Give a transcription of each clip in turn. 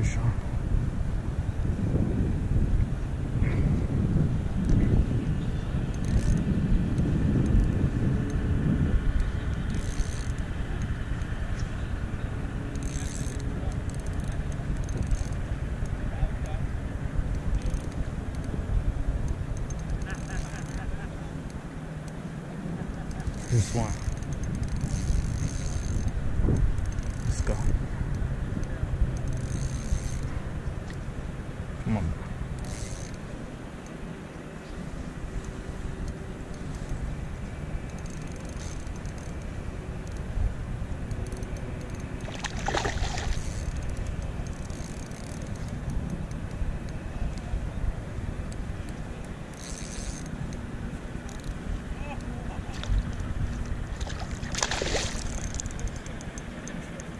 On. This one. Let's go. Come on.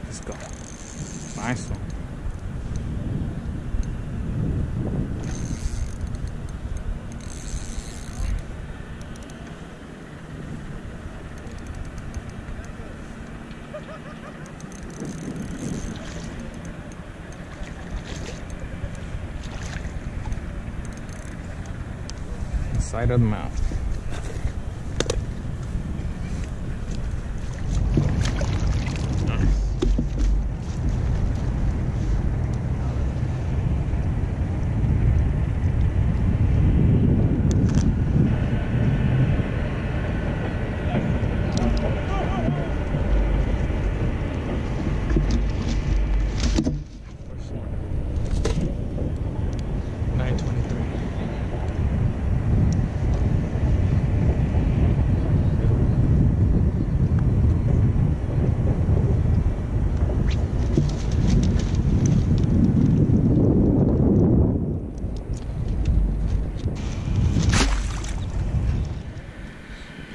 Let's go. Nice one. Side of the mouth.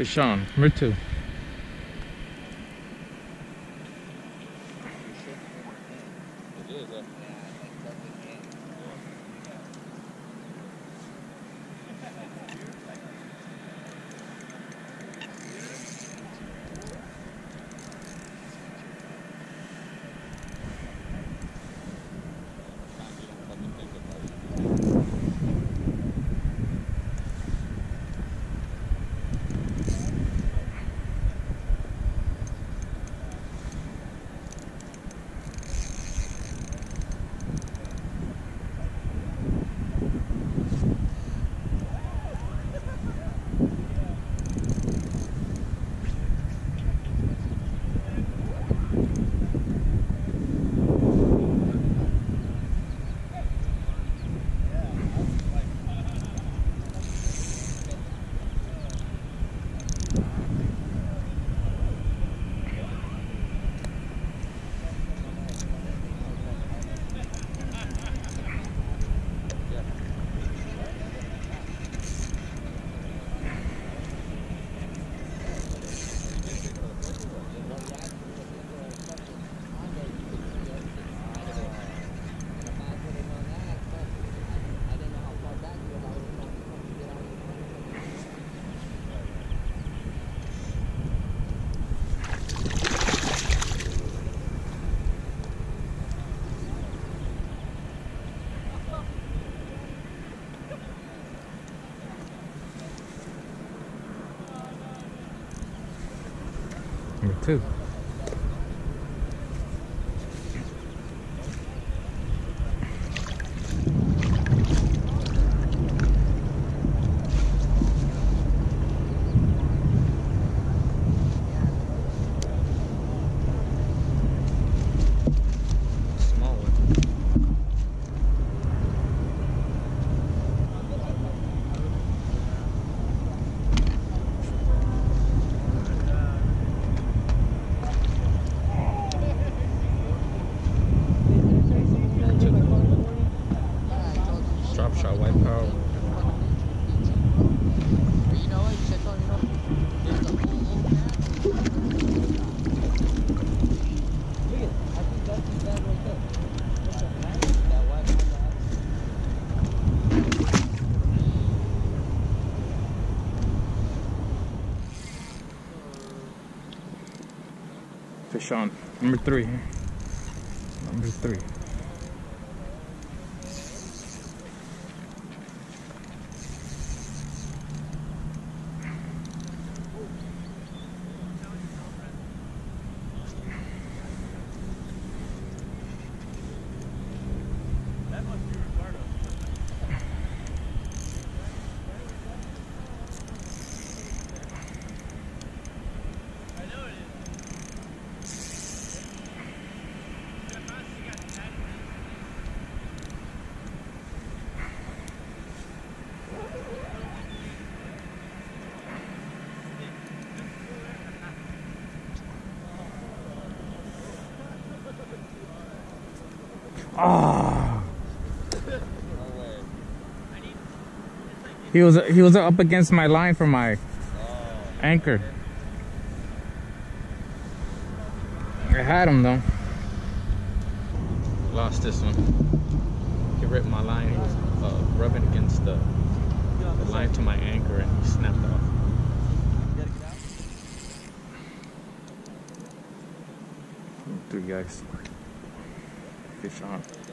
Fish on, number two. Number two. On. Number three. Number three. Oh. He was he was up against my line for my anchor. I had him though. Lost this one. He ripped my line. He was uh, rubbing against the, the line to my anchor and he snapped off. Three guys. Fish on.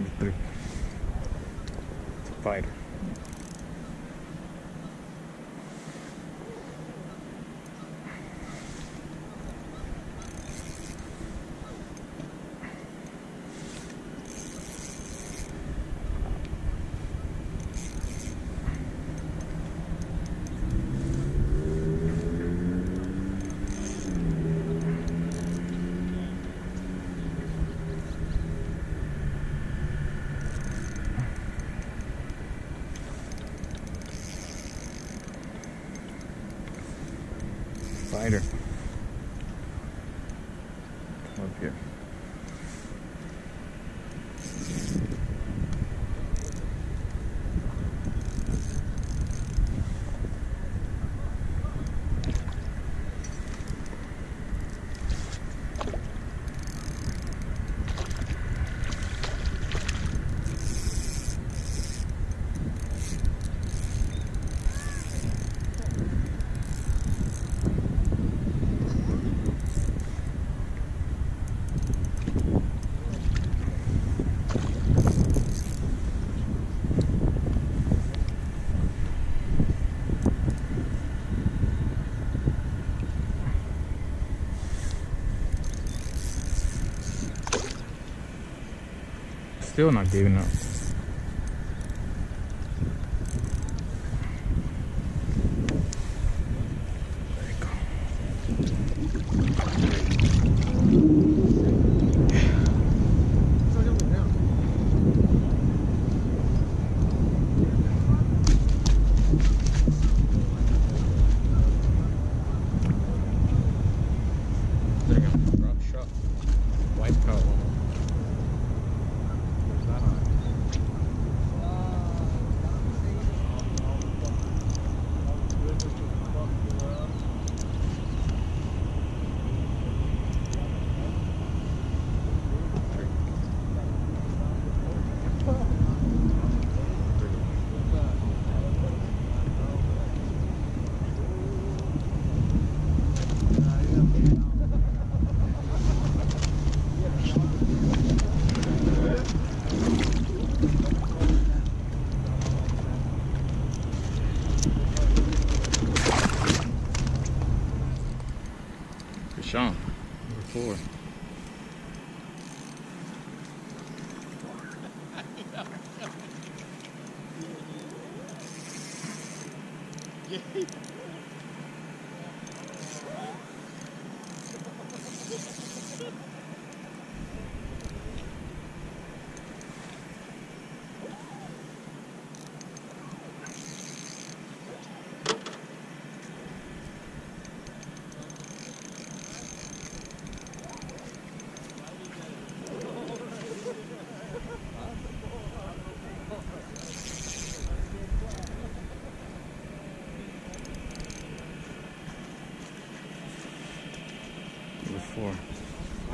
It's a fighter. Fighter. よなんていうの Number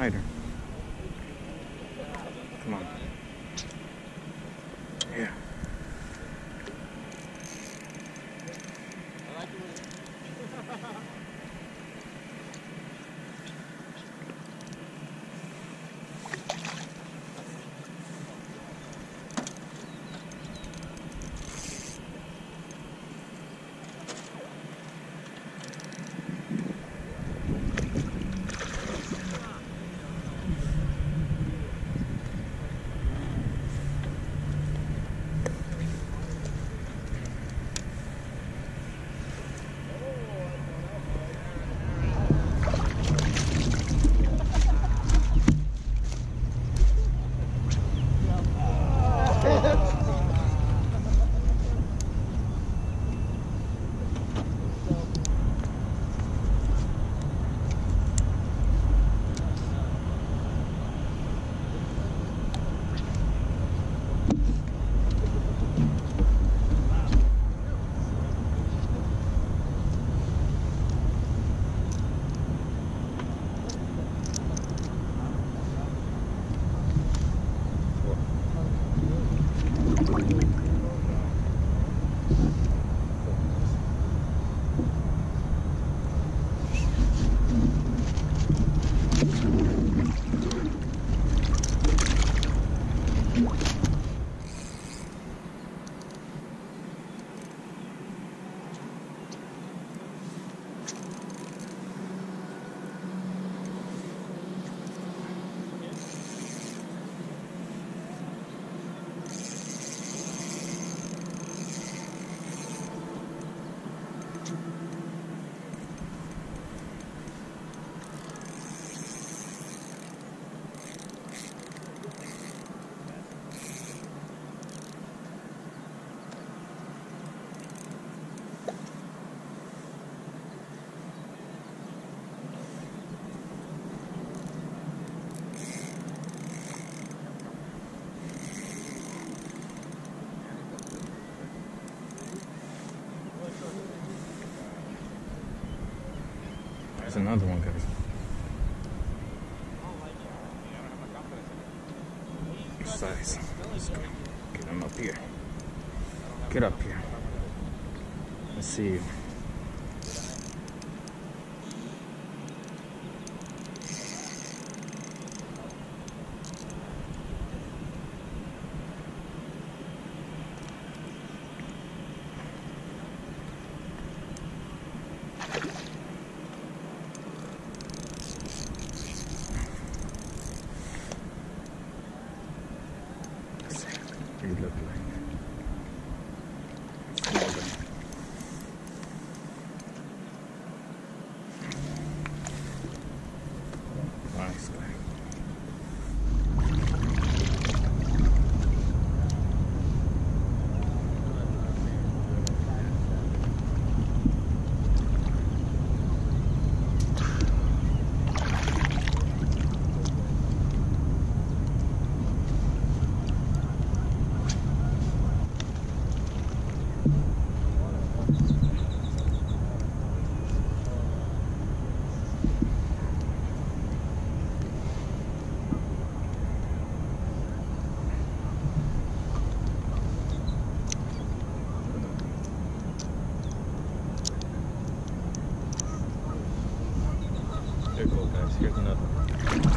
Fighter. Another one, guys. Size. Get him up here. Get up here. Let's see. Let's see. What do you look like? Here you go,